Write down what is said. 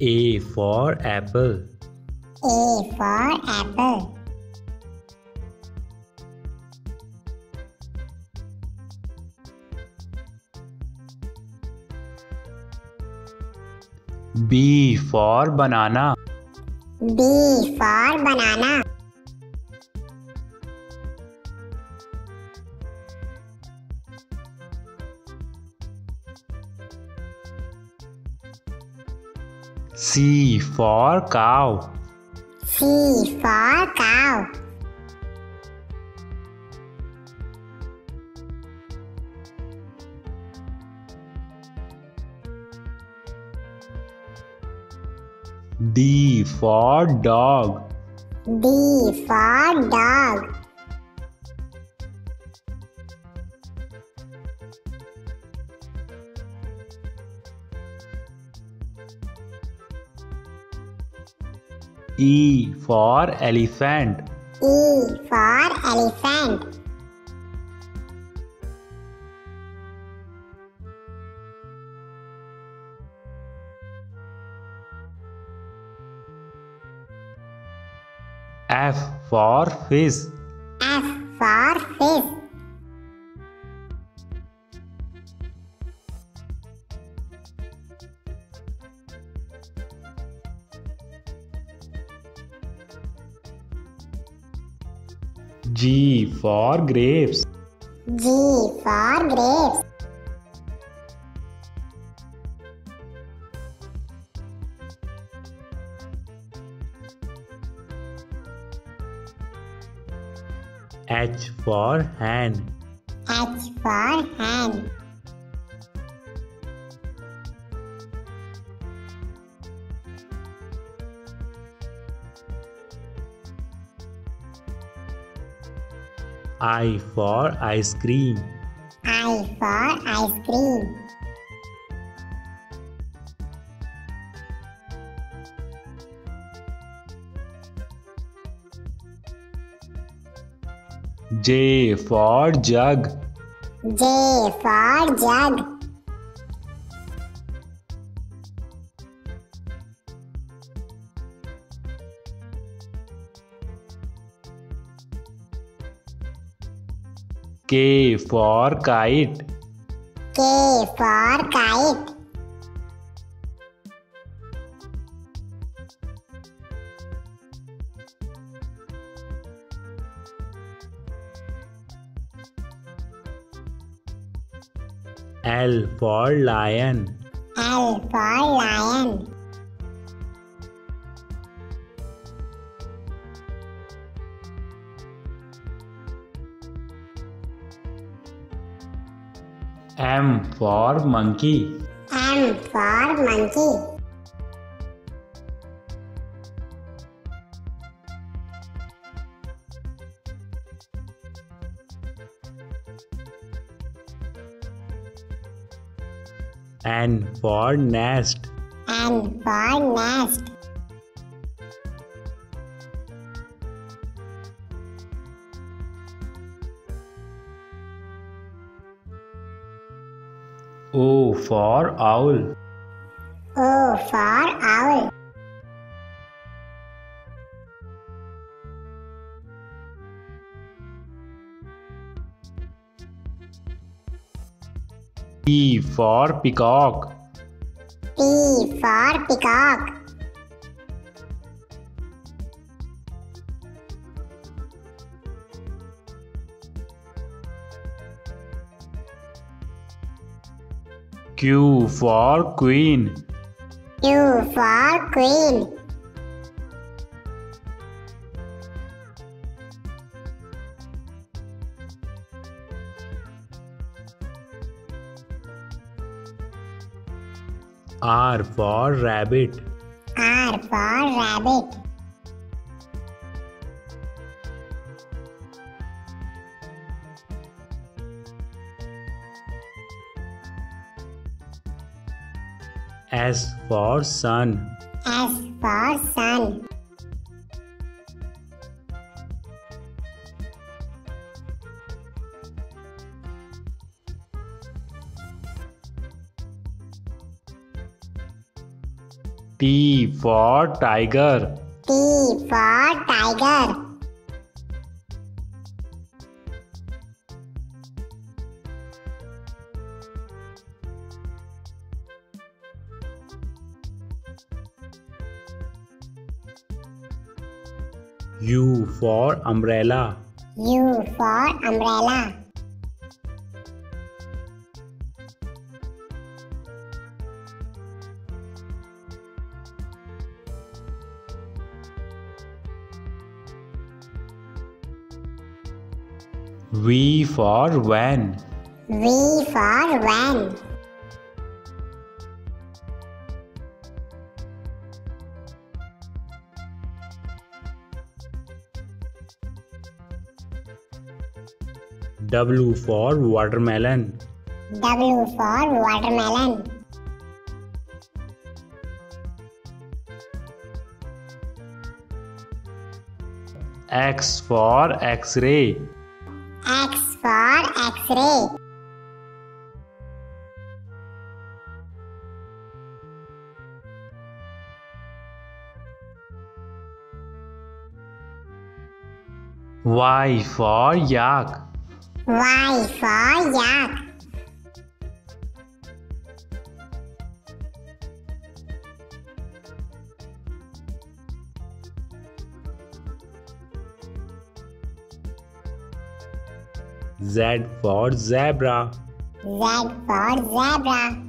A for apple. A for apple. B for banana. B for banana. C for cow. C for cow. D for dog. D for dog. E for elephant. E for elephant. F for fish. F for fish. G for grapes. G for grapes. H for hand. H for hen. I for ice cream. I for ice cream. J for jug. J for jug. K for kite. K for kite. L for lion. L for lion. M for monkey. M for monkey. N for nest. N for nest. O for owl. O for owl. P for peacock. P for peacock. Q for queen. Q for queen. R for rabbit. R for rabbit. S for sun. S for sun. T for tiger. T for tiger. U for umbrella. U for umbrella. V for van. V for van. W for watermelon. W for watermelon. X for X-ray. X for X-ray. Y for yak. Y for yak. Z for zebra. Z for zebra.